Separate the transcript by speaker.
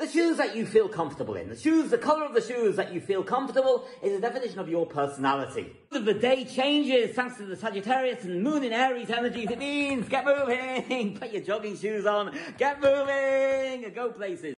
Speaker 1: The shoes that you feel comfortable in. The shoes, the colour of the shoes that you feel comfortable is a definition of your personality. The day changes thanks to the Sagittarius and Moon in Aries energies. It means get moving, put your jogging shoes on, get moving, go places.